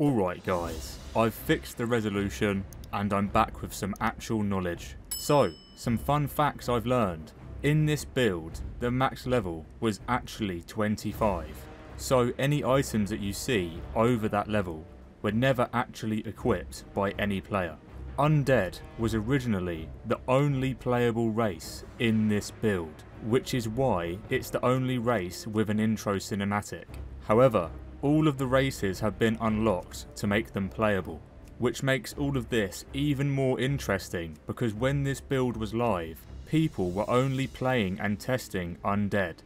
Alright guys, I've fixed the resolution and I'm back with some actual knowledge. So, some fun facts I've learned. In this build, the max level was actually 25. So any items that you see over that level were never actually equipped by any player. Undead was originally the only playable race in this build, which is why it's the only race with an intro cinematic. However, all of the races have been unlocked to make them playable, which makes all of this even more interesting because when this build was live, people were only playing and testing Undead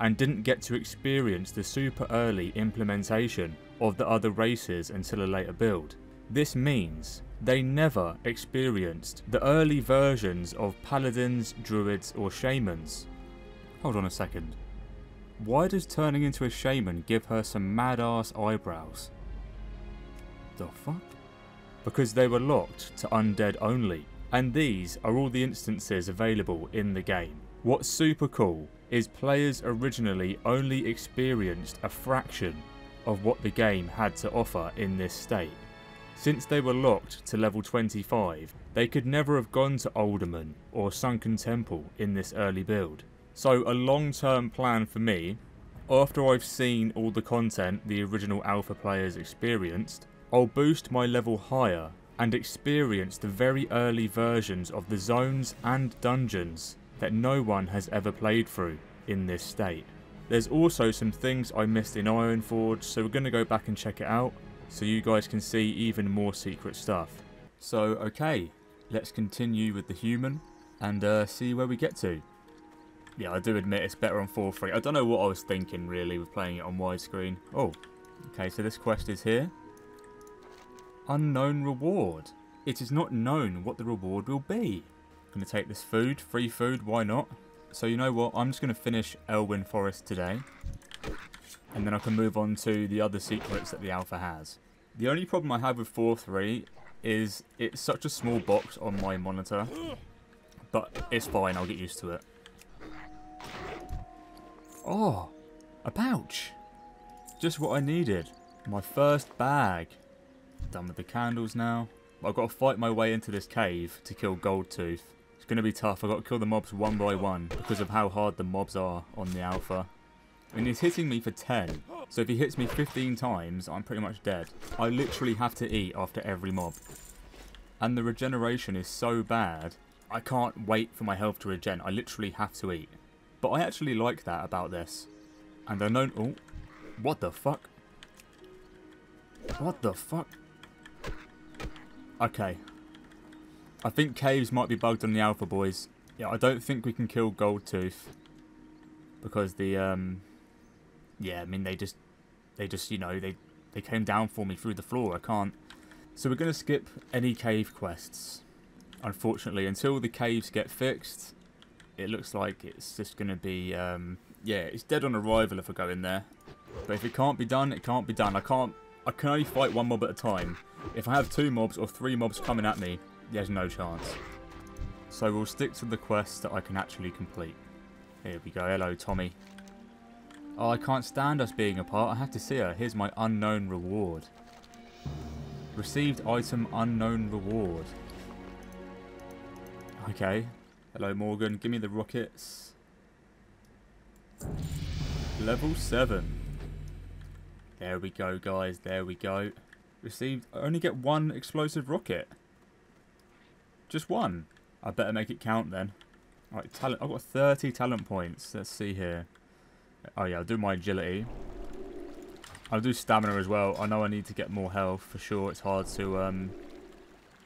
and didn't get to experience the super early implementation of the other races until a later build. This means they never experienced the early versions of paladins, druids or shamans. Hold on a second. Why does turning into a shaman give her some mad ass eyebrows? The fuck? Because they were locked to undead only, and these are all the instances available in the game. What's super cool is players originally only experienced a fraction of what the game had to offer in this state. Since they were locked to level 25, they could never have gone to Uldaman or Sunken Temple in this early build. So a long term plan for me, after I've seen all the content the original alpha players experienced, I'll boost my level higher and experience the very early versions of the zones and dungeons that no one has ever played through in this state. There's also some things I missed in Ironforge, so we're going to go back and check it out, so you guys can see even more secret stuff. So, okay, let's continue with the human, and uh, see where we get to. Yeah, I do admit it's better on 4.3. I don't know what I was thinking, really, with playing it on widescreen. Oh, okay, so this quest is here. Unknown reward. It is not known what the reward will be. I'm going to take this food, free food, why not? So you know what, I'm just going to finish Elwynn Forest today. And then I can move on to the other secrets that the alpha has. The only problem I have with 4.3 is it's such a small box on my monitor. But it's fine, I'll get used to it. Oh, a pouch. Just what I needed. My first bag. Done with the candles now. I've got to fight my way into this cave to kill Goldtooth. It's going to be tough. I've got to kill the mobs one by one because of how hard the mobs are on the alpha. Mean, he's hitting me for 10. So if he hits me 15 times, I'm pretty much dead. I literally have to eat after every mob. And the regeneration is so bad, I can't wait for my health to regen. I literally have to eat. But I actually like that about this. And I know... Oh, what the fuck? What the fuck? Okay. I think caves might be bugged on the alpha boys. Yeah, I don't think we can kill Goldtooth. Because the, um... Yeah, I mean, they just... They just, you know, they, they came down for me through the floor. I can't... So we're going to skip any cave quests. Unfortunately, until the caves get fixed, it looks like it's just going to be... Um, yeah, it's dead on arrival if I go in there. But if it can't be done, it can't be done. I can't... I can only fight one mob at a time. If I have two mobs or three mobs coming at me, there's no chance. So we'll stick to the quests that I can actually complete. Here we go. Hello, Tommy. Oh, I can't stand us being apart. I have to see her. Here's my unknown reward. Received item unknown reward. Okay. Hello, Morgan. Give me the rockets. Level 7. There we go, guys. There we go. Received... I only get one explosive rocket. Just one. I better make it count then. Right, talent. I've got 30 talent points. Let's see here. Oh yeah, I'll do my agility. I'll do stamina as well. I know I need to get more health for sure. It's hard to... Um,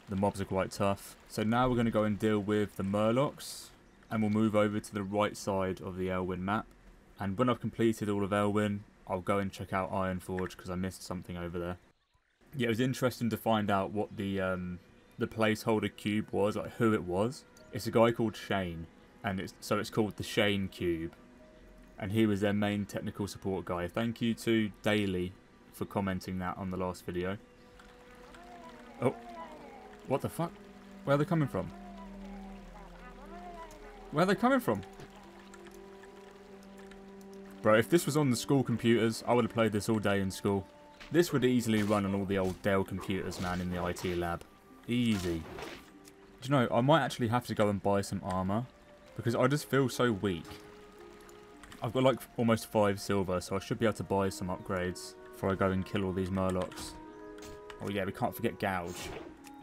the mobs are quite tough. So now we're going to go and deal with the Murlocs. And we'll move over to the right side of the Elwynn map. And when I've completed all of Elwynn, I'll go and check out Ironforge because I missed something over there. Yeah, it was interesting to find out what the um, the placeholder cube was, like who it was. It's a guy called Shane, and it's so it's called the Shane Cube, and he was their main technical support guy. Thank you to Daily for commenting that on the last video. Oh, what the fuck? Where are they coming from? Where are they coming from? Bro, if this was on the school computers, I would have played this all day in school. This would easily run on all the old Dell computers, man, in the IT lab. Easy. Do you know, I might actually have to go and buy some armor. Because I just feel so weak. I've got like almost 5 silver, so I should be able to buy some upgrades before I go and kill all these murlocs. Oh yeah, we can't forget Gouge.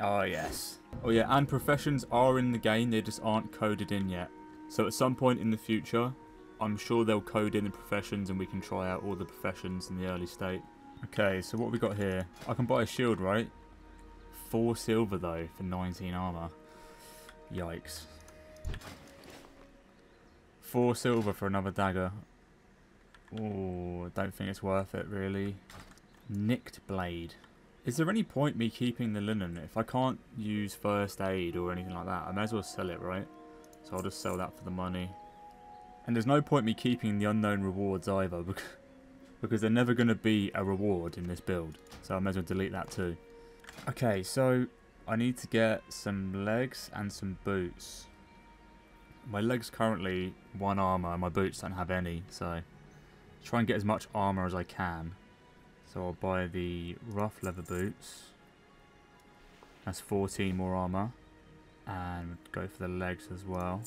Oh yes. Oh yeah, and professions are in the game, they just aren't coded in yet. So at some point in the future, I'm sure they'll code in the professions and we can try out all the professions in the early state. Okay, so what we got here? I can buy a shield, right? Four silver though for 19 armor. Yikes. Four silver for another dagger. Oh, don't think it's worth it really. Nicked blade. Is there any point me keeping the linen? If I can't use first aid or anything like that, I may as well sell it, right? So I'll just sell that for the money. And there's no point me keeping the unknown rewards either, because, they're never going to be a reward in this build. So I may as well delete that too. Okay, so I need to get some legs and some boots. My legs currently one armor, and my boots don't have any, so try and get as much armor as I can. So I'll buy the rough leather boots. That's 14 more armor. And go for the legs as well.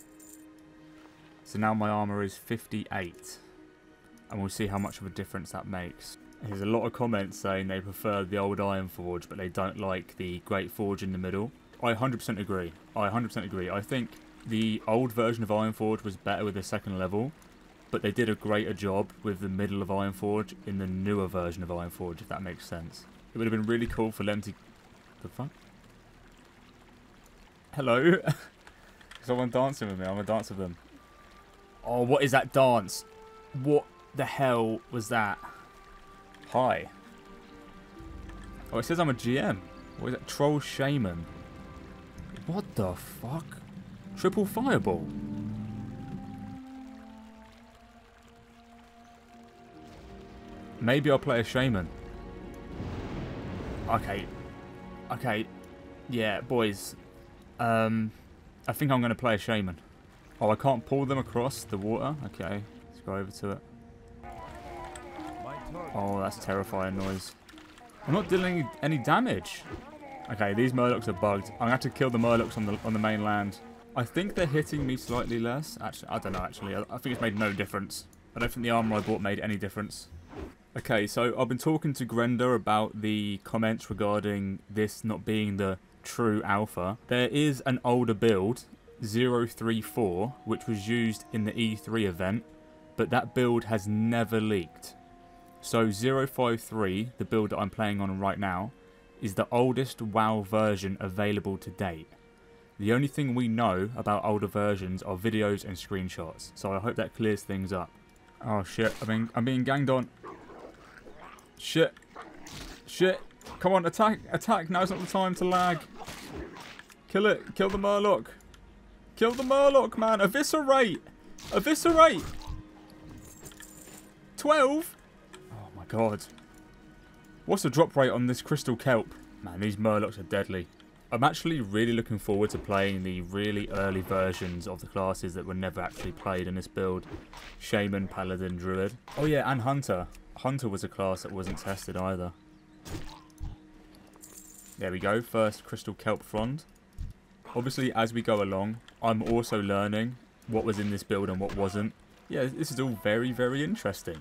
So now my armor is 58. And we'll see how much of a difference that makes. There's a lot of comments saying they prefer the old Ironforge, but they don't like the Great Forge in the middle. I 100% agree. I 100% agree. I think the old version of Ironforge was better with the second level, but they did a greater job with the middle of Ironforge in the newer version of Ironforge, if that makes sense. It would have been really cool for them to... The fuck? Hello? Someone dancing with me. I'm going to dance with them. Oh, what is that dance? What the hell was that? Hi. Oh, it says I'm a GM. What is that? Troll Shaman. What the fuck? Triple Fireball. Maybe I'll play a Shaman. Okay. Okay. Yeah, boys. Um, I think I'm going to play a Shaman. Oh, I can't pull them across the water? Okay. Let's go over to it. Oh, that's terrifying noise. I'm not dealing any damage. Okay, these Murlocs are bugged. I'm going to have to kill the Murlocs on the, on the mainland. I think they're hitting me slightly less. Actually, I don't know, actually. I, I think it's made no difference. I don't think the armor I bought made any difference. Okay, so I've been talking to Grenda about the comments regarding this not being the true alpha. There is an older build, 034, which was used in the E3 event, but that build has never leaked. So 053, the build that I'm playing on right now, is the oldest WoW version available to date. The only thing we know about older versions are videos and screenshots, so I hope that clears things up. Oh shit, I mean, I'm being ganged on. Shit. Shit. Come on, attack. Attack. Now's not the time to lag. Kill it. Kill the Murloc. Kill the Murloc, man. Eviscerate. Eviscerate. 12? Oh my god. What's the drop rate on this crystal kelp? Man, these Murlocs are deadly. I'm actually really looking forward to playing the really early versions of the classes that were never actually played in this build. Shaman, Paladin, Druid. Oh yeah, and Hunter. Hunter was a class that wasn't tested either. There we go, first Crystal Kelp Frond. Obviously, as we go along, I'm also learning what was in this build and what wasn't. Yeah, this is all very, very interesting.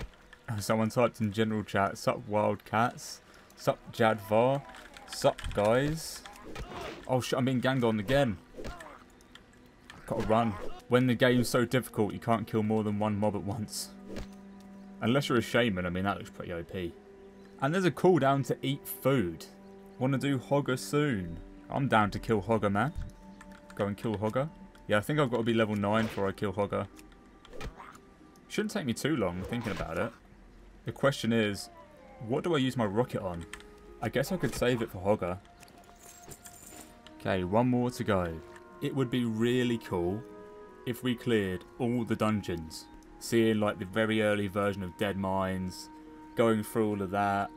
Someone typed in general chat, sup wildcats, sup Jadvar, sup guys. Oh shit, I'm being ganged on again. Gotta run. When the game's so difficult, you can't kill more than one mob at once. Unless you're a shaman, I mean, that looks pretty OP. And there's a cooldown to eat food. Want to do Hogger soon? I'm down to kill Hogger, man. Go and kill Hogger. Yeah, I think I've got to be level 9 before I kill Hogger. Shouldn't take me too long thinking about it. The question is, what do I use my rocket on? I guess I could save it for Hogger. Okay, one more to go. It would be really cool if we cleared all the dungeons seeing like the very early version of Deadmines, going through all of that,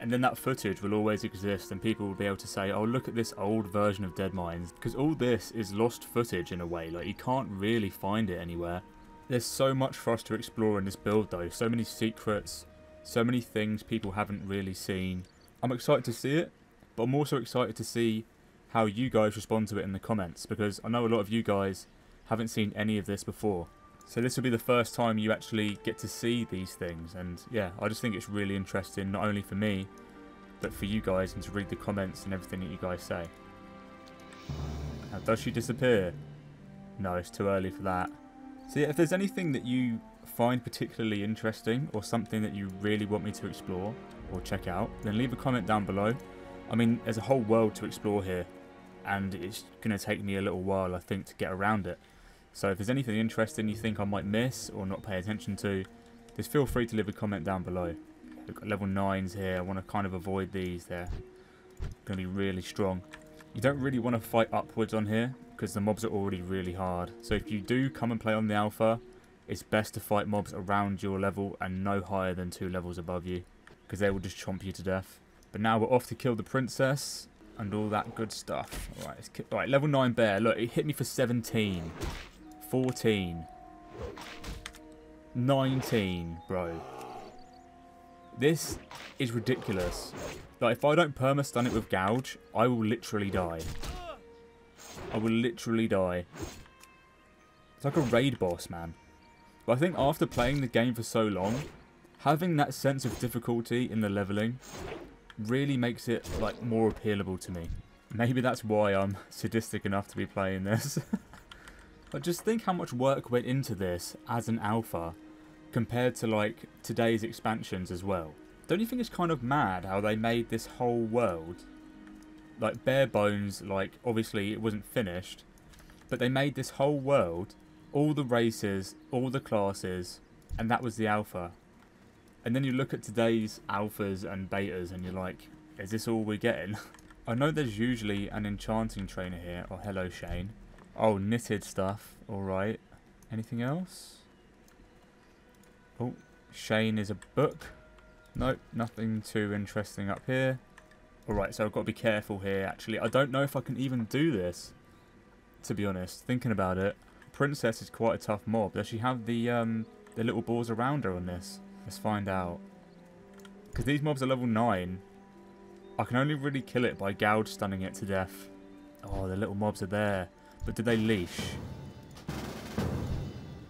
and then that footage will always exist and people will be able to say, oh look at this old version of Deadmines, because all this is lost footage in a way, like you can't really find it anywhere. There's so much for us to explore in this build though, so many secrets, So many things people haven't really seen. I'm excited to see it, but I'm also excited to see how you guys respond to it in the comments because I know a lot of you guys haven't seen any of this before. So this will be the first time you actually get to see these things and yeah, I just think it's really interesting not only for me but for you guys and to read the comments and everything that you guys say. Now, does she disappear? No, it's too early for that. So yeah, if there's anything that you find particularly interesting or something that you really want me to explore or check out, then leave a comment down below. I mean, there's a whole world to explore here and it's going to take me a little while, I think, to get around it. So if there's anything interesting you think I might miss or not pay attention to, just feel free to leave a comment down below. We've got level 9s here, I want to kind of avoid these, they're going to be really strong. You don't really want to fight upwards on here, because the mobs are already really hard. So if you do come and play on the alpha, it's best to fight mobs around your level and no higher than two levels above you, because they will just chomp you to death. But now we're off to kill the princess and all that good stuff. Alright, Alright, level 9 bear. Look, it hit me for 17. 14. 19, bro. This is ridiculous. Like, if I don't perma-stun it with Gouge, I will literally die. I will literally die. It's like a raid boss, man. But I think after playing the game for so long, having that sense of difficulty in the leveling really makes it like more appealable to me. Maybe that's why I'm sadistic enough to be playing this. but just think how much work went into this as an alpha compared to like today's expansions as well. Don't you think it's kind of mad how they made this whole world like bare bones like obviously it wasn't finished but they made this whole world all the races all the classes and that was the alpha and then you look at today's alphas and betas and you're like, is this all we're getting? I know there's usually an enchanting trainer here. Oh, hello, Shane. Oh, knitted stuff. Alright. Anything else? Oh, Shane is a book. Nope, nothing too interesting up here. Alright, so I've got to be careful here, actually. I don't know if I can even do this, to be honest. Thinking about it, Princess is quite a tough mob. Does she have the, um, the little balls around her on this? Let's find out. Because these mobs are level 9. I can only really kill it by gouge stunning it to death. Oh, the little mobs are there. But did they leash?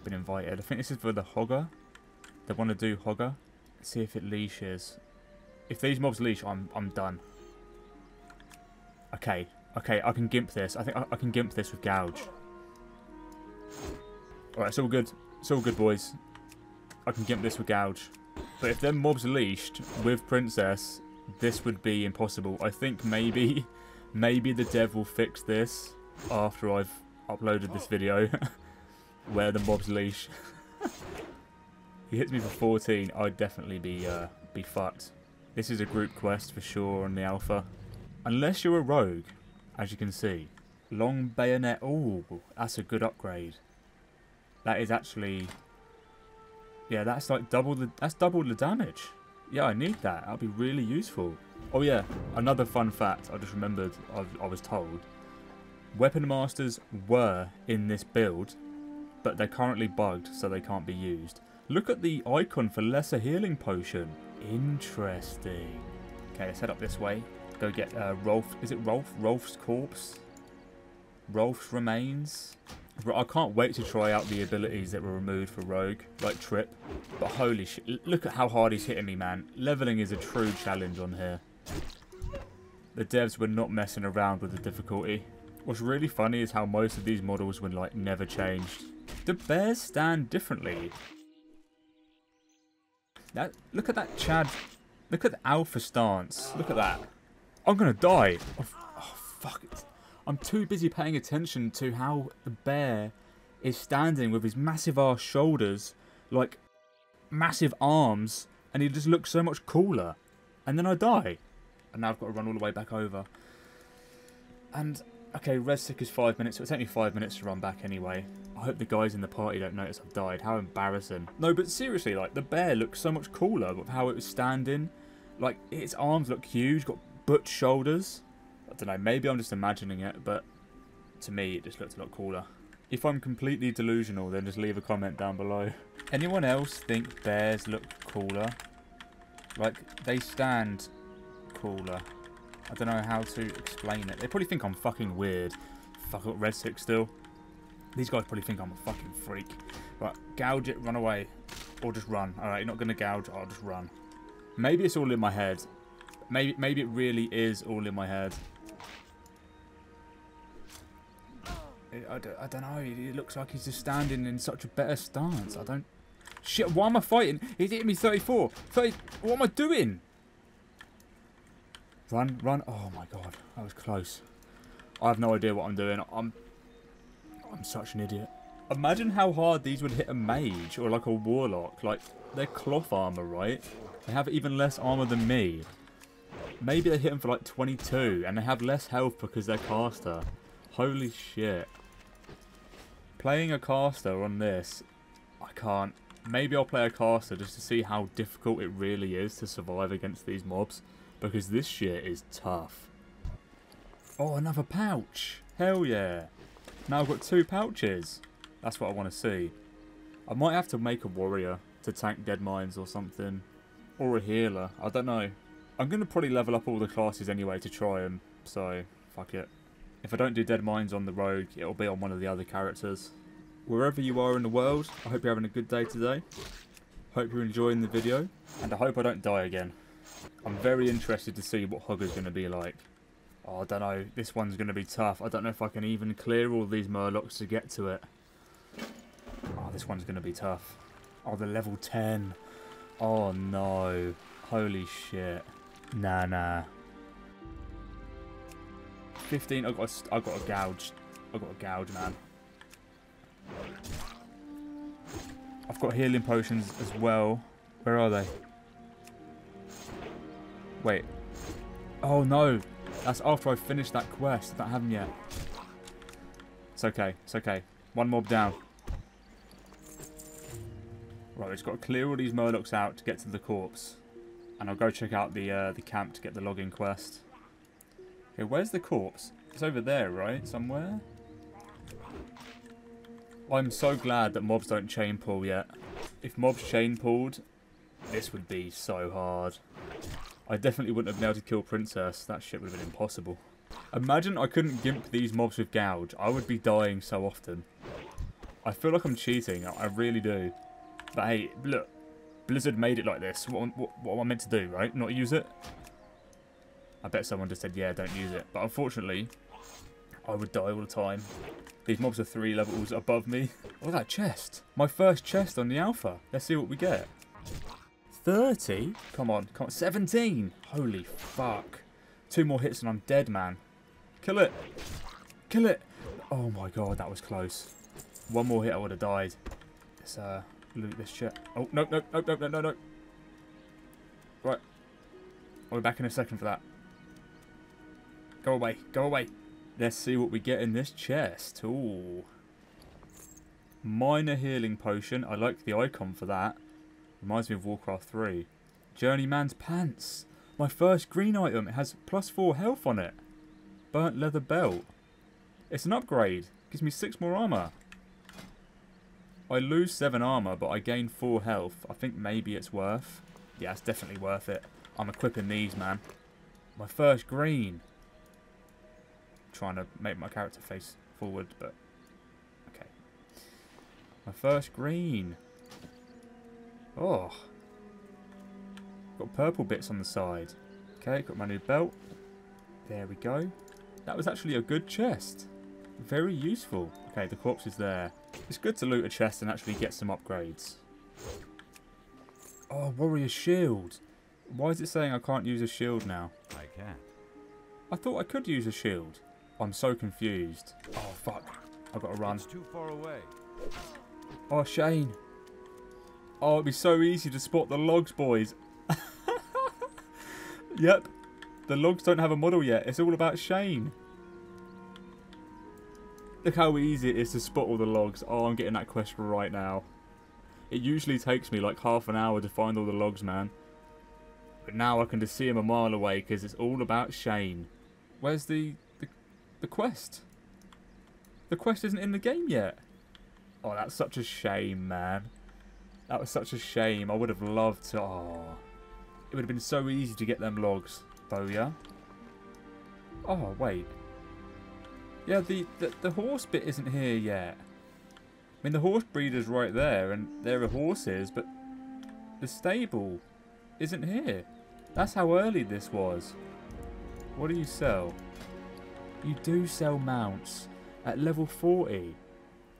Been invited. I think this is for the Hogger. They want to do Hogger. See if it leashes. If these mobs leash, I'm I'm done. Okay, okay, I can gimp this. I think I, I can gimp this with gouge. Alright, it's all good. It's all good, boys. I can gimp this with Gouge. But if them mobs leashed with Princess, this would be impossible. I think maybe, maybe the dev will fix this after I've uploaded this video. where the mobs leash. he hits me for 14, I'd definitely be, uh, be fucked. This is a group quest for sure on the alpha. Unless you're a rogue, as you can see. Long bayonet. Oh, that's a good upgrade. That is actually yeah, that's like double the that's double the damage. Yeah, I need that. That'll be really useful. Oh yeah, another fun fact I just remembered I, I was told. Weapon Masters were in this build, but they're currently bugged so they can't be used. Look at the icon for Lesser Healing Potion. Interesting. Okay, let's head up this way. Go get uh, Rolf. Is it Rolf? Rolf's corpse? Rolf's remains? I can't wait to try out the abilities that were removed for Rogue, like Trip. But holy shit, look at how hard he's hitting me, man. Leveling is a true challenge on here. The devs were not messing around with the difficulty. What's really funny is how most of these models were like never changed. The bears stand differently. That Look at that Chad. Look at the alpha stance. Look at that. I'm gonna die. Oh, oh fuck it. I'm too busy paying attention to how the bear is standing with his massive ass shoulders, like massive arms, and he just looks so much cooler. And then I die. And now I've got to run all the way back over. And, okay, res sick is five minutes, so it'll take me five minutes to run back anyway. I hope the guys in the party don't notice I've died. How embarrassing. No, but seriously, like, the bear looks so much cooler with how it was standing. Like, its arms look huge, got butch shoulders. I don't know, maybe I'm just imagining it, but to me it just looked a lot cooler. If I'm completely delusional, then just leave a comment down below. Anyone else think bears look cooler? Like, they stand cooler. I don't know how to explain it. They probably think I'm fucking weird. Fuck up red stick still. These guys probably think I'm a fucking freak. Right, gouge it, run away. Or just run. Alright, you're not going to gouge, I'll just run. Maybe it's all in my head. Maybe maybe it really is all in my head. It, I, don't, I don't know, it looks like he's just standing in such a better stance. I don't... Shit, why am I fighting? He's hitting me 34. 30... What am I doing? Run, run. Oh my god, that was close. I have no idea what I'm doing. I'm... I'm such an idiot. Imagine how hard these would hit a mage or like a warlock. Like, they're cloth armor, right? They have even less armor than me. Maybe they hit them for like 22 and they have less health because they're caster. Holy shit. Playing a caster on this, I can't. Maybe I'll play a caster just to see how difficult it really is to survive against these mobs. Because this shit is tough. Oh, another pouch. Hell yeah. Now I've got two pouches. That's what I want to see. I might have to make a warrior to tank Deadmines or something. Or a healer. I don't know. I'm going to probably level up all the classes anyway to try them. So, fuck it. If I don't do Deadmines on the rogue, it'll be on one of the other characters. Wherever you are in the world, I hope you're having a good day today. Hope you're enjoying the video. And I hope I don't die again. I'm very interested to see what Hogger's going to be like. Oh, I don't know. This one's going to be tough. I don't know if I can even clear all these Murlocs to get to it. Oh, this one's going to be tough. Oh, the level 10. Oh, no. Holy shit. Nah, nah. 15. I got. Got a gouge. I got a gouge, man. I've got healing potions as well. Where are they? Wait. Oh no. That's after I finished that quest. I don't yet. It's okay. It's okay. One mob down. Right, we've got to clear all these Murlocs out to get to the corpse. And I'll go check out the uh, the camp to get the login quest. Okay, where's the corpse? It's over there, right? Somewhere? I'm so glad that mobs don't chain pull yet. If mobs chain pulled, this would be so hard. I definitely wouldn't have been able to kill Princess. That shit would have been impossible. Imagine I couldn't gimp these mobs with Gouge. I would be dying so often. I feel like I'm cheating. I really do. But hey, look. Blizzard made it like this. What, what, what am I meant to do, right? Not use it? I bet someone just said, yeah, don't use it. But unfortunately, I would die all the time. These mobs are three levels above me. Look at that chest. My first chest on the alpha. Let's see what we get. 30? Come on, come on. 17! Holy fuck. Two more hits and I'm dead, man. Kill it. Kill it. Oh my god, that was close. One more hit, I would have died. Let's uh, loot this shit. Oh, no, no, no, no, no, no, no. Right. I'll be back in a second for that. Go away, go away. Let's see what we get in this chest. Ooh. Minor healing potion. I like the icon for that. Reminds me of Warcraft 3. Journeyman's Pants. My first green item. It has plus 4 health on it. Burnt leather belt. It's an upgrade. Gives me 6 more armor. I lose 7 armor, but I gain 4 health. I think maybe it's worth. Yeah, it's definitely worth it. I'm equipping these, man. My first green. trying to make my character face forward, but... Okay. My first green. Oh. Got purple bits on the side. Okay, got my new belt. There we go. That was actually a good chest. Very useful. Okay, the corpse is there. It's good to loot a chest and actually get some upgrades. Oh, warrior shield. Why is it saying I can't use a shield now? I can. I thought I could use a shield. I'm so confused. Oh, fuck. I've got to run. It's too far away. Oh, Shane. Oh, it'd be so easy to spot the logs, boys. yep. The logs don't have a model yet. It's all about Shane. Look how easy it is to spot all the logs. Oh, I'm getting that quest right now. It usually takes me like half an hour to find all the logs, man. But now I can just see him a mile away because it's all about Shane. Where's the, the the quest? The quest isn't in the game yet. Oh, that's such a shame, man. That was such a shame. I would have loved to. Oh. It would have been so easy to get them logs. though, yeah? Oh, wait. Yeah, the, the, the horse bit isn't here yet. I mean, the horse breeder's right there, and there are horses, but the stable isn't here. That's how early this was. What do you sell? You do sell mounts at level 40.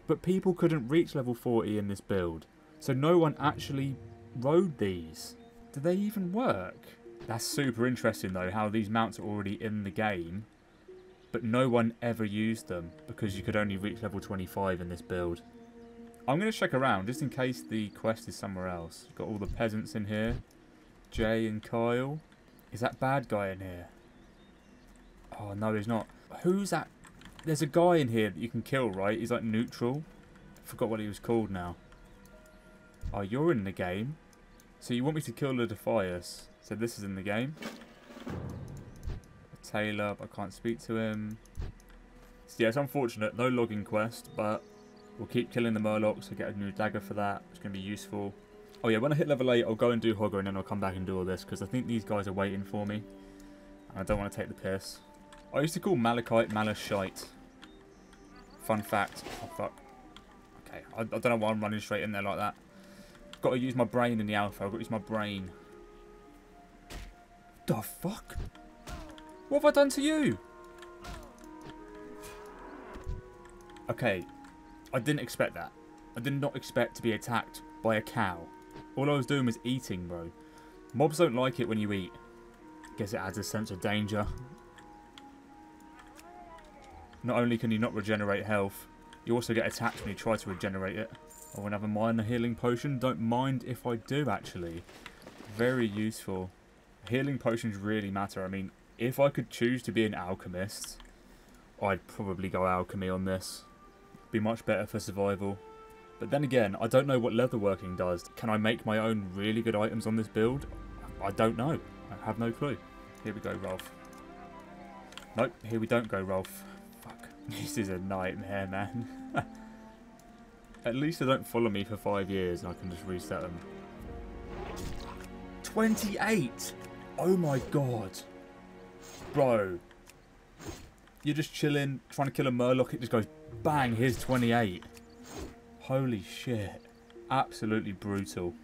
But people couldn't reach level 40 in this build. So no one actually rode these. Do they even work? That's super interesting though, how these mounts are already in the game. But no one ever used them because you could only reach level 25 in this build. I'm going to check around just in case the quest is somewhere else. Got all the peasants in here. Jay and Kyle. Is that bad guy in here? Oh, no, he's not. Who's that? There's a guy in here that you can kill, right? He's like neutral. I forgot what he was called now. Oh, you're in the game. So you want me to kill the Defias. So this is in the game. Taylor, I can't speak to him. So yeah, it's unfortunate. No logging quest, but we'll keep killing the Murlocs. I'll get a new dagger for that. It's going to be useful. Oh yeah, when I hit level 8, I'll go and do Hogger and then I'll come back and do all this because I think these guys are waiting for me. And I don't want to take the piss. I used to call Malachite Malashite. Fun fact. Oh, fuck. Okay, I, I, don't know why I'm running straight in there like that. Got to use my brain in the alpha. I've got to use my brain. The fuck? What have I done to you? Okay, I didn't expect that. I did not expect to be attacked by a cow. All I was doing was eating, bro. Mobs don't like it when you eat. Guess it adds a sense of danger. Not only can you not regenerate health, you also get attacked when you try to regenerate it. I want to have a minor healing potion. Don't mind if I do, actually. Very useful. Healing potions really matter. I mean, if I could choose to be an alchemist, I'd probably go alchemy on this. Be much better for survival. But then again, I don't know what leatherworking does. Can I make my own really good items on this build? I don't know. I have no clue. Here we go, Rolf. Nope, here we don't go, Rolf. Fuck. This is a nightmare, man. At least they don't follow me for five years and I can just reset them. 28! Oh my god. Bro. You're just chilling, trying to kill a Murloc, it just goes bang, here's 28. Holy shit. Absolutely brutal.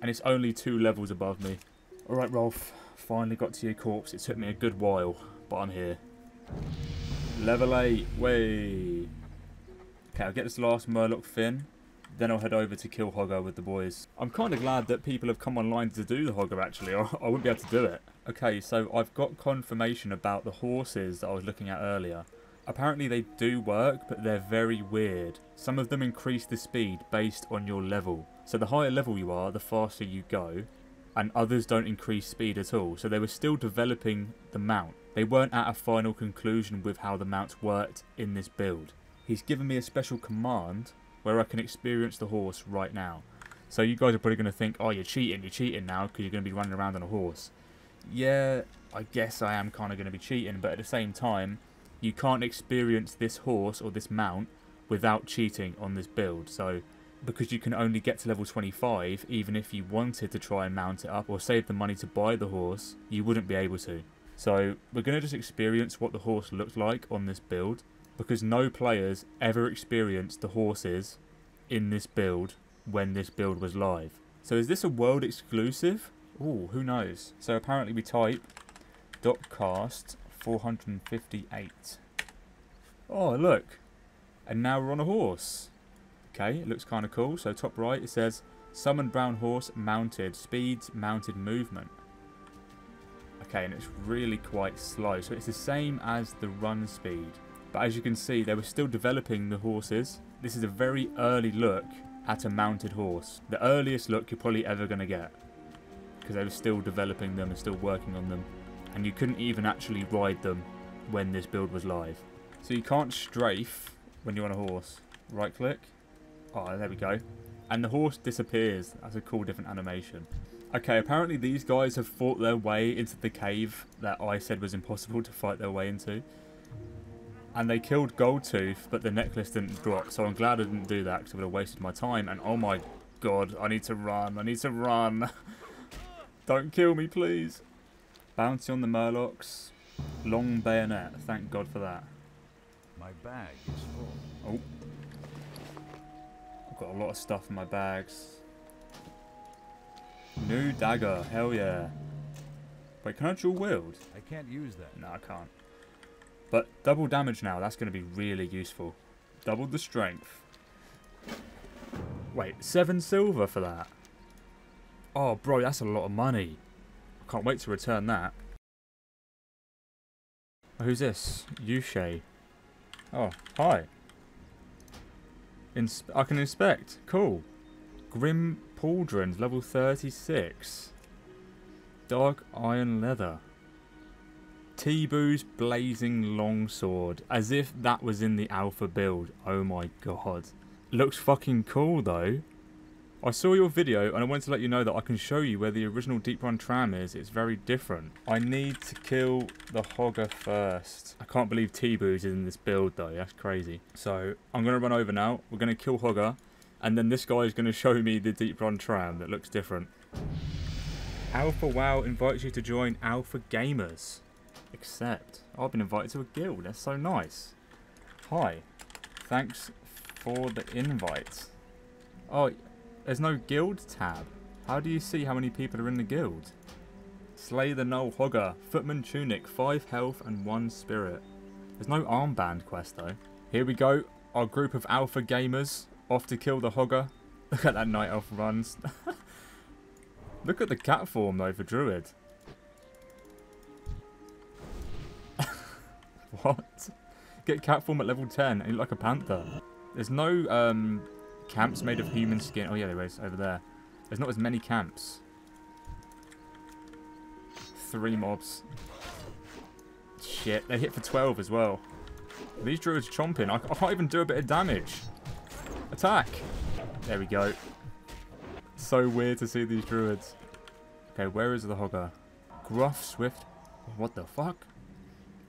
And it's only two levels above me. Alright, Rolf. Finally got to your corpse. It took me a good while, but I'm here. Level 8, way. Okay, I'll get this last Murloc Fin. Then I'll head over to kill Hogger with the boys. I'm kind of glad that people have come online to do the Hogger actually, I wouldn't be able to do it. Okay, so I've got confirmation about the horses that I was looking at earlier. Apparently they do work, but they're very weird. Some of them increase the speed based on your level. So the higher level you are, the faster you go. And others don't increase speed at all. So they were still developing the mount. They weren't at a final conclusion with how the mounts worked in this build. He's given me a special command where I can experience the horse right now. So you guys are probably going to think, oh, you're cheating, you're cheating now because you're going to be running around on a horse. Yeah, I guess I am kind of going to be cheating, but at the same time, you can't experience this horse or this mount without cheating on this build. So because you can only get to level 25, even if you wanted to try and mount it up or save the money to buy the horse, you wouldn't be able to. So we're going to just experience what the horse looks like on this build because no players ever experienced the horses in this build when this build was live. So is this a world exclusive? Oh, who knows. So apparently we type cast 458. Oh, look. And now we're on a horse. Okay, it looks kind of cool. So top right it says summon brown horse mounted, speeds mounted movement. Okay, and it's really quite slow. So it's the same as the run speed. But as you can see, they were still developing the horses. This is a very early look at a mounted horse. The earliest look you're probably ever going to get. Because they were still developing them and still working on them. And you couldn't even actually ride them when this build was live. So you can't strafe when you're on a horse. Right click. Oh, there we go. And the horse disappears. That's a cool different animation. Okay, apparently these guys have fought their way into the cave that I said was impossible to fight their way into. And they killed Goldtooth, but the necklace didn't drop. So I'm glad I didn't do that because I would have wasted my time. And oh my god, I need to run. I need to run. Don't kill me, please. Bounty on the Murlocs. Long bayonet. Thank God for that. My bag is full. Oh. I've got a lot of stuff in my bags. New dagger. Hell yeah. Wait, can I dual wield? I can't use that. No, I can't. But double damage now. That's going to be really useful. Double the strength. Wait, seven silver for that? Oh, bro, that's a lot of money. I can't wait to return that. Who's this? Yushe. Oh, hi. Inspe I can inspect. Cool. Grim Pauldrons, level 36. Dark Iron Leather. Teebu's Blazing Longsword. As if that was in the alpha build. Oh my god. Looks fucking cool though. I saw your video and I wanted to let you know that I can show you where the original Deeprun tram is. It's very different. I need to kill the Hogger first. I can't believe Teebu's is in this build though. That's crazy. So I'm going to run over now. We're going to kill Hogger. And then this guy is going to show me the Deeprun tram that looks different. Alpha WoW invites you to join Alpha Gamers. Accept. I've been invited to a guild. That's so nice. Hi. Thanks for the invite. Oh, there's no guild tab. How do you see how many people are in the guild? Slay the Gnoll Hogger. Footman Tunic. 5 health and 1 spirit. There's no armband quest though. Here we go. Our group of alpha gamers. Off to kill the Hogger. Look at that night elf runs. Look at the cat form though for Druid. what? Get cat form at level 10 and look like a panther. There's no um, camps made of human skin. Oh yeah, there is, over there. There's not as many camps. Three mobs. Shit, they hit for 12 as well. These druids chomping. I, I can't even do a bit of damage. Attack! There we go. So weird to see these druids. Okay, where is the hogger? Gruff, swift. What the fuck?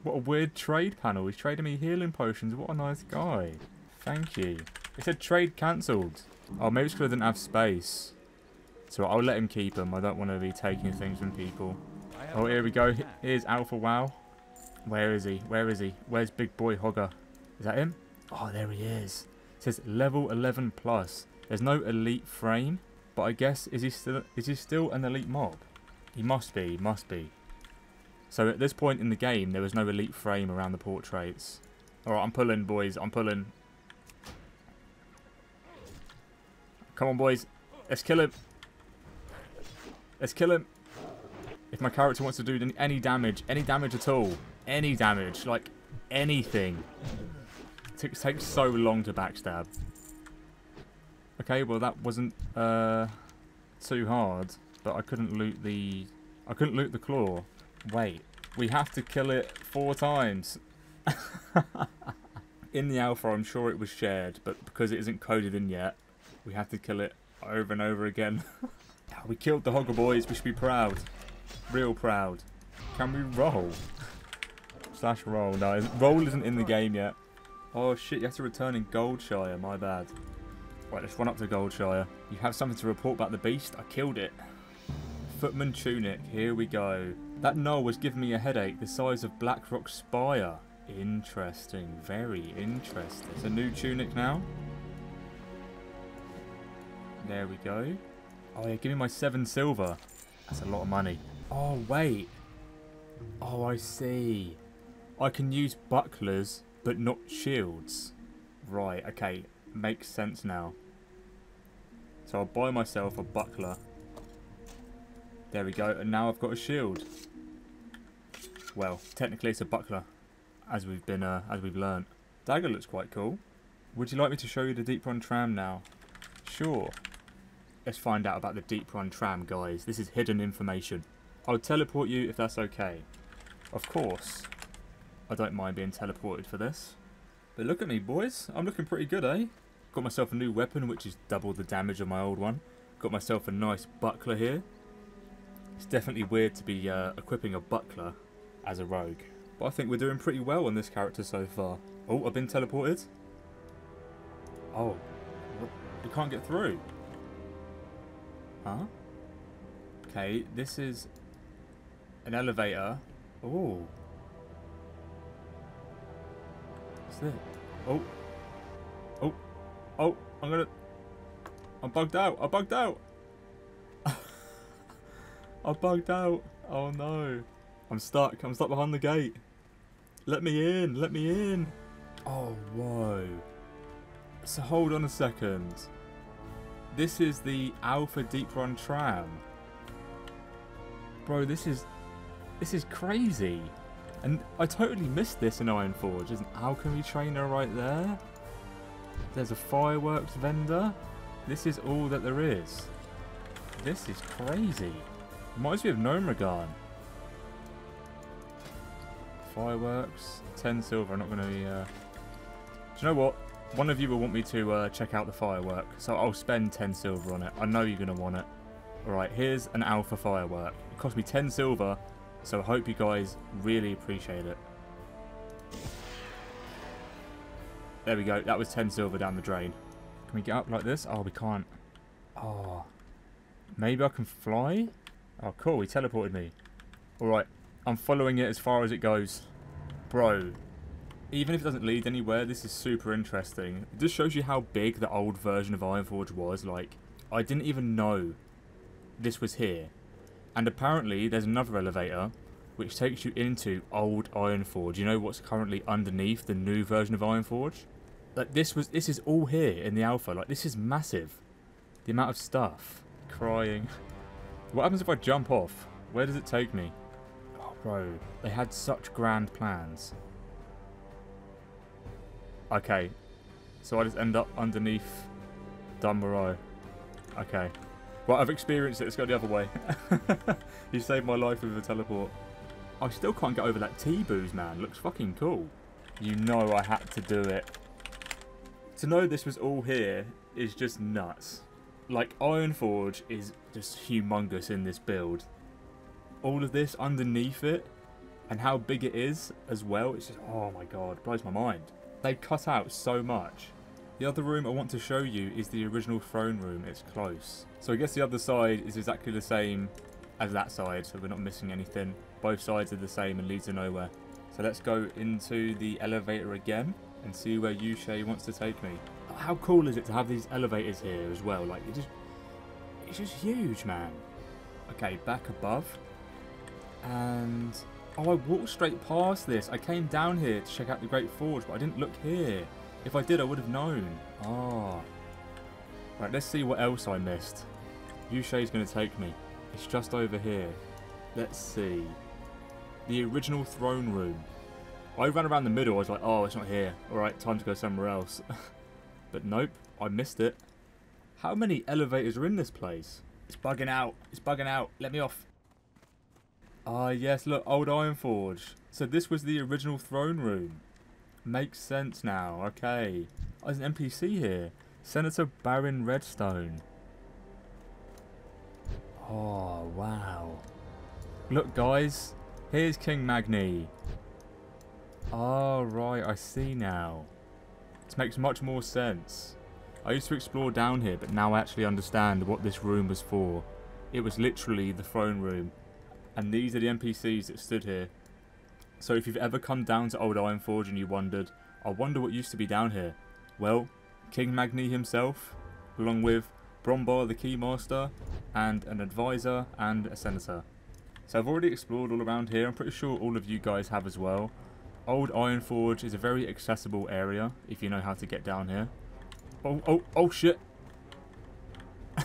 What a weird trade panel. He's trading me healing potions. What a nice guy. Thank you. It said trade cancelled. Oh, maybe it's because I didn't have space. So I'll let him keep them. I don't want to be taking things from people. Oh, here we go. Here's Alpha Wow. Where is he? Where is he? Where's Big Boy Hogger? Is that him? Oh, there he is. It says level 11 plus. There's no elite frame, but I guess is he still is he still an elite mob? He must be. Must be. So at this point in the game, there was no elite frame around the portraits. Alright, I'm pulling, boys. I'm pulling. Come on, boys. Let's kill him. Let's kill him. If my character wants to do any damage, any damage at all, any damage, like anything. It takes so long to backstab. Okay, well that wasn't uh, too hard, but I couldn't loot the... I couldn't loot the claw. Wait, we have to kill it four times. in the alpha, I'm sure it was shared, but because it isn't coded in yet, we have to kill it over and over again. we killed the Hogger boys. We should be proud. Real proud. Can we roll? Slash roll. No, roll isn't in the game yet. Oh shit, you have to return in Goldshire. My bad. Right, let's run up to Goldshire. You have something to report about the beast? I killed it. Footman Tunic. Here we go. That gnoll was giving me a headache the size of Blackrock Spire. Interesting. Very interesting. It's a new tunic now. There we go. Oh yeah, give me my seven silver. That's a lot of money. Oh, wait. Oh, I see. I can use bucklers, but not shields. Right, okay. Makes sense now. So I'll buy myself a buckler. There we go, and now I've got a shield. Well, technically it's a buckler, as we've been, uh, as we've learnt. Dagger looks quite cool. Would you like me to show you the Deeprun tram now? Sure. Let's find out about the Deeprun tram, guys. This is hidden information. I'll teleport you if that's okay. Of course. I don't mind being teleported for this. But look at me, boys. I'm looking pretty good, eh? Got myself a new weapon, which is double the damage of my old one. Got myself a nice buckler here. It's definitely weird to be uh, equipping a buckler as a rogue. But I think we're doing pretty well on this character so far. Oh, I've been teleported. Oh, we can't get through. Huh? Okay, this is an elevator. Oh. What's this? Oh. Oh. Oh, I'm gonna... I'm bugged out. I bugged out. I bugged out. Oh no. I'm stuck. I'm stuck behind the gate. Let me in. Let me in. Oh, whoa. So hold on a second. This is the Alpha Deeprun tram. Bro, this is this is crazy. And I totally missed this in Iron Ironforge. There's an alchemy trainer right there. There's a fireworks vendor. This is all that there is. This is crazy. Reminds me of Gnomeregan. Fireworks. 10 silver. I'm not going to be... Uh... Do you know what? One of you will want me to uh, check out the firework. So I'll spend 10 silver on it. I know you're going to want it. Alright, here's an alpha firework. It cost me 10 silver. So I hope you guys really appreciate it. There we go. That was 10 silver down the drain. Can we get up like this? Oh, we can't. Oh. Maybe I can fly? Oh, cool. He teleported me. Alright. I'm following it as far as it goes. Bro. Even if it doesn't lead anywhere, this is super interesting. It just shows you how big the old version of Ironforge was. Like, I didn't even know this was here. And apparently there's another elevator which takes you into old Ironforge. You know what's currently underneath the new version of Ironforge? Like this was this is all here in the alpha. Like this is massive. The amount of stuff. Crying. What happens if I jump off? Where does it take me? They had such grand plans. Okay. So I just end up underneath Dun Morogh. Okay. Well, I've experienced it. Let's go the other way. you saved my life with a teleport. I still can't get over that Teebu's, man. Looks fucking cool. You know I had to do it. To know this was all here is just nuts. Like, Ironforge is just humongous in this build. All of this underneath it, and how big it is as well, it's just, oh my god, blows my mind. They cut out so much. The other room I want to show you is the original throne room. It's close. So I guess the other side is exactly the same as that side, so we're not missing anything. Both sides are the same and lead to nowhere. So let's go into the elevator again and see where Yushe wants to take me. How cool is it to have these elevators here as well? Like, it just, it's just huge, man. Okay, back above. And, oh, I walked straight past this. I came down here to check out the Great Forge, but I didn't look here. If I did, I would have known. Ah. Right, let's see what else I missed. Yushe's going to take me. It's just over here. Let's see. The original throne room. I ran around the middle, I was like, oh, it's not here. Alright, time to go somewhere else. but nope, I missed it. How many elevators are in this place? It's bugging out. It's bugging out. Let me off. Ah, yes, look, old Ironforge. So this was the original throne room. Makes sense now, okay. Oh, there's an NPC here. Senator Barin Redstone. Oh, wow. Look, guys. Here's King Magni. Oh, right, I see now. This makes much more sense. I used to explore down here, but now I actually understand what this room was for. It was literally the throne room. And these are the NPCs that stood here. So if you've ever come down to Old Ironforge and you wondered, I wonder what used to be down here. Well, King Magni himself, along with Brombar the Keymaster, and an advisor and a senator. So I've already explored all around here. I'm pretty sure all of you guys have as well. Old Ironforge is a very accessible area if you know how to get down here. Oh, oh, oh shit!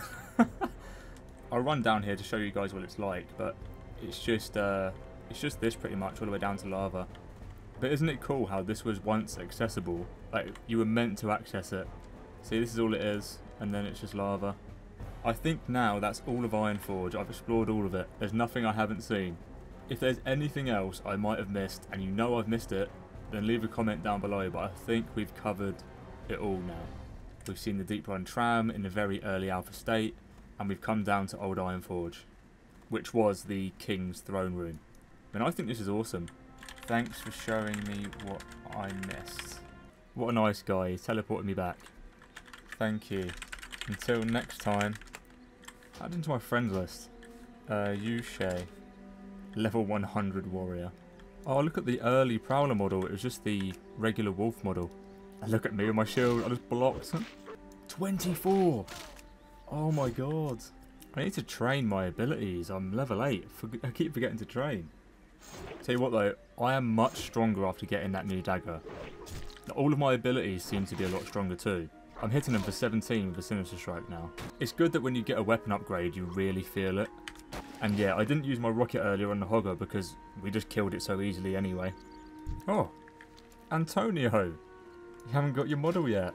I'll run down here to show you guys what it's like, but it's just uh, it's just this pretty much all the way down to lava. But isn't it cool how this was once accessible? Like, you were meant to access it. See, this is all it is, and then it's just lava. I think now that's all of Ironforge. I've explored all of it. There's nothing I haven't seen. If there's anything else I might have missed, and you know I've missed it, then leave a comment down below, but I think we've covered it all now. We've seen the Deeprun Tram in a very early alpha state, and we've come down to Old Ironforge, which was the King's Throne Room. And I think this is awesome. Thanks for showing me what I missed. What a nice guy. He teleported me back. Thank you. Until next time. Add into my friends list. Uh, Yushe. Level 100 warrior. Oh, look at the early Prowler model. It was just the regular wolf model. Look at me with my shield. I just blocked. 24! Oh my god. I need to train my abilities. I'm level 8. I keep forgetting to train. Tell you what though, I am much stronger after getting that new dagger. All of my abilities seem to be a lot stronger too. I'm hitting them for 17 with a Sinister Strike now. It's good that when you get a weapon upgrade, you really feel it. And yeah, I didn't use my rocket earlier on the Hogger because we just killed it so easily anyway. Oh, Antonio, you haven't got your model yet.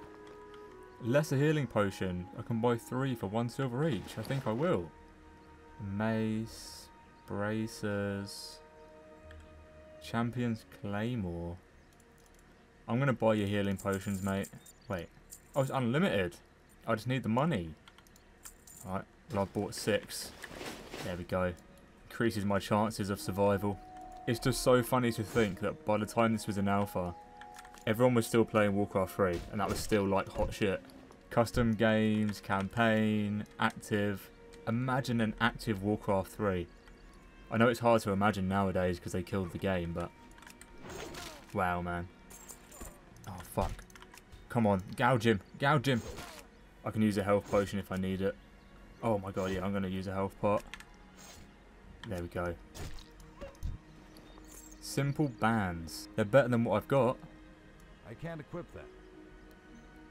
Lesser healing potion. I can buy three for one silver each. I think I will. Mace, bracers, champion's claymore. I'm gonna buy your healing potions, mate. Wait, oh, it's unlimited. I just need the money. Alright, well I've bought six. There we go. Increases my chances of survival. It's just so funny to think that by the time this was in alpha, everyone was still playing Warcraft 3, and that was still like hot shit. Custom games, campaign, active. Imagine an active Warcraft 3. I know it's hard to imagine nowadays because they killed the game, but... Wow, man. Oh, fuck. Come on, gouge him, gouge him. I can use a health potion if I need it. Oh my god, yeah, I'm going to use a health pot. There we go. Simple bands. They're better than what I've got. I can't equip that.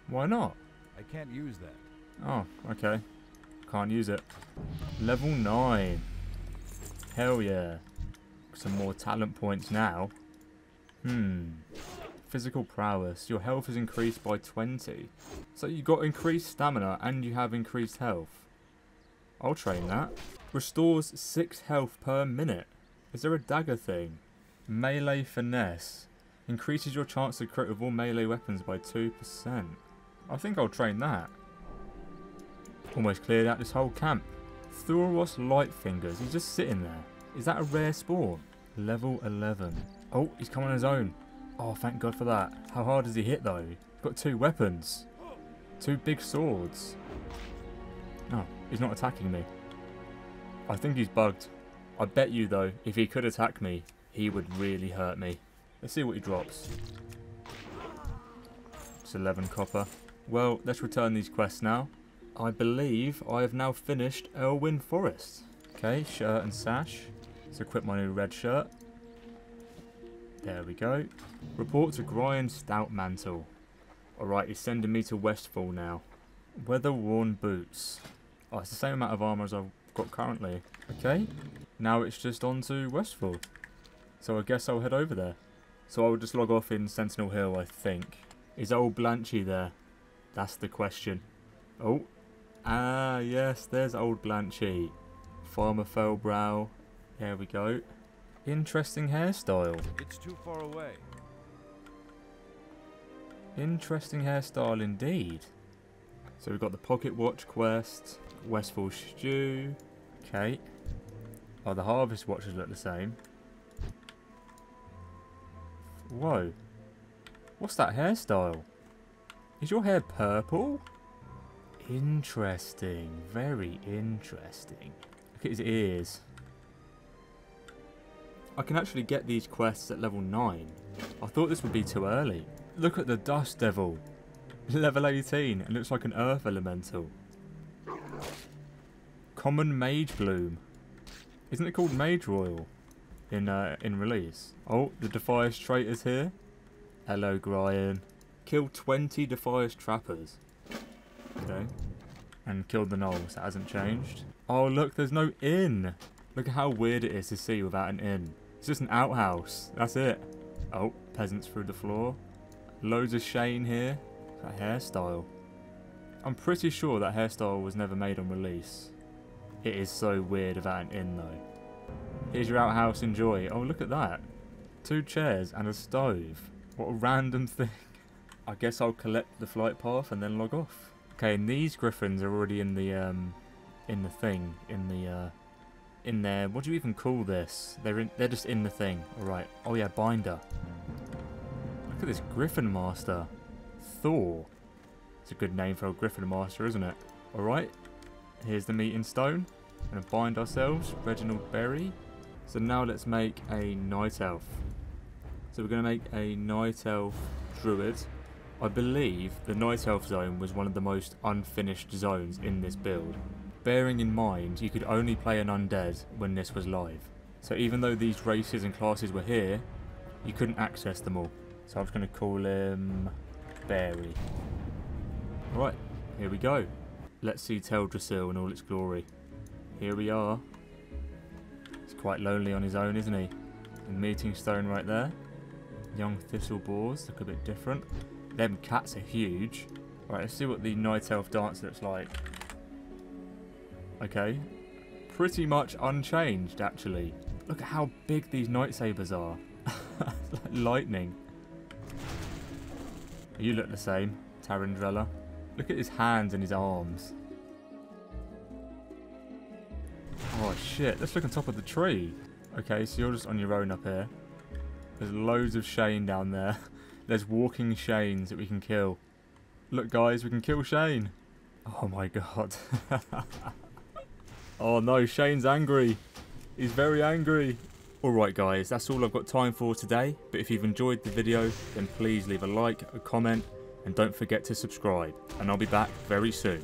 Why not? I can't use that. Oh, okay. Can't use it. Level 9. Hell yeah. Some more talent points now. Hmm. Physical prowess. Your health is increased by 20. So you got increased stamina and you have increased health. I'll train that. Restores 6 health per minute. Is there a dagger thing? Melee finesse. Increases your chance to crit with all melee weapons by 2%. I think I'll train that. Almost cleared out this whole camp. Thuros Lightfingers. He's just sitting there. Is that a rare spawn? Level 11. Oh, he's come on his own. Oh, thank God for that. How hard does he hit though? He's got two weapons. Two big swords. Oh, he's not attacking me. I think he's bugged. I bet you though, if he could attack me, he would really hurt me. Let's see what he drops. It's 11 copper. Well, let's return these quests now. I believe I have now finished Elwynn Forest. Okay, shirt and sash. Let's equip my new red shirt. There we go. Report to Gryan Stoutmantle. Alright, he's sending me to Westfall now. Weather-worn boots. Oh, it's the same amount of armour as I've got currently. Okay, now it's just on to Westfall. So I guess I'll head over there. So I'll just log off in Sentinel Hill, I think. Is old Blanchy there? That's the question. Oh. Ah, yes, there's old Blanchy. Farmer Furlbrow. There we go. Interesting hairstyle. It's too far away. Interesting hairstyle indeed. So we've got the Pocket Watch quest, Westfall Stew. Okay. Oh, the Harvest Watches look the same. Whoa. What's that hairstyle? Is your hair purple? Interesting. Very interesting. Look at his ears. I can actually get these quests at level 9. I thought this would be too early. Look at the Dust Devil. Level 18. It looks like an Earth Elemental. Common Mage Bloom. Isn't it called Mage Royal in uh, in release? Oh, the Defias Traitors here. Hello, Gryan. Kill 20 Defias Trappers. Okay. And killed the Gnolls. That hasn't changed. Oh, look, there's no inn. Look at how weird it is to see without an inn. It's just an outhouse. That's it. Oh, peasants through the floor. Loads of Shane here. That hairstyle. I'm pretty sure that hairstyle was never made on release. It is so weird without an inn though. Here's your outhouse, enjoy. Oh, look at that. Two chairs and a stove. What a random thing. I guess I'll collect the flight path and then log off. Okay, and these griffins are already in the um in the thing, in the uh in there. What do you even call this? They're in they're just in the thing. Alright. Oh yeah, binder. Look at this Griffin Master. Thor. It's a good name for a Griffin Master, isn't it? Alright. Here's the meat in stone. Gonna bind ourselves, Reginald Berry. So now let's make a Night Elf. So we're gonna make a Night Elf Druid. I believe the Night Elf zone was one of the most unfinished zones in this build. Bearing in mind you could only play an undead when this was live. So even though these races and classes were here, you couldn't access them all. So I'm just going to call him Berry. Right, here we go. Let's see Teldrassil in all its glory. Here we are. Quite lonely on his own, isn't he? And meeting stone right there. Young thistle boars look a bit different. Them cats are huge. Right, let's see what the night elf dance looks like. Okay. Pretty much unchanged, actually. Look at how big these night sabers are. like lightning. You look the same, Tarindrella. Look at his hands and his arms. Oh shit, let's look on top of the tree. Okay, so you're just on your own up here. There's loads of Shane down there. There's walking Shanes that we can kill. Look guys, we can kill Shane. Oh my god. oh no, Shane's angry. He's very angry. Alright guys, that's all I've got time for today, but if you've enjoyed the video, then please leave a like, a comment, and don't forget to subscribe, and I'll be back very soon.